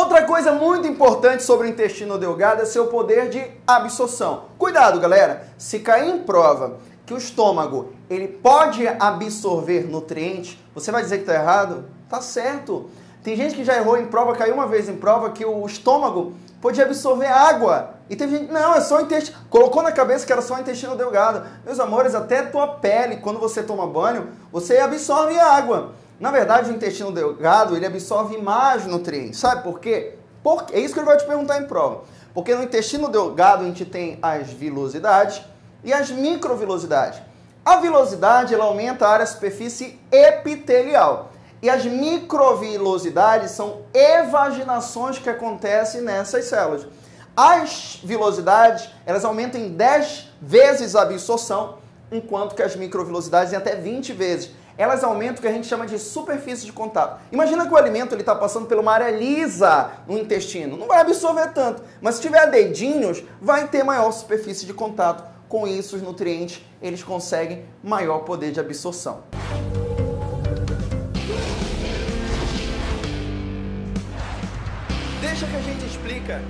Outra coisa muito importante sobre o intestino delgado é seu poder de absorção. Cuidado, galera, se cair em prova que o estômago ele pode absorver nutrientes, você vai dizer que está errado? Tá certo. Tem gente que já errou em prova, caiu uma vez em prova que o estômago podia absorver água. E teve gente, não, é só intestino. Colocou na cabeça que era só intestino delgado. Meus amores, até tua pele, quando você toma banho, você absorve água. Na verdade, o intestino delgado, ele absorve mais nutrientes. Sabe por quê? Porque, é isso que ele vai te perguntar em prova. Porque no intestino delgado a gente tem as vilosidades e as microvilosidades. A vilosidade ela aumenta a área superfície epitelial. E as microvilosidades são evaginações que acontecem nessas células. As vilosidades, elas aumentam em 10 vezes a absorção, enquanto que as microvilosidades em até 20 vezes. Elas aumentam o que a gente chama de superfície de contato. Imagina que o alimento está passando por uma área lisa no intestino. Não vai absorver tanto, mas se tiver dedinhos, vai ter maior superfície de contato. Com isso, os nutrientes, eles conseguem maior poder de absorção. Deixa que a gente explica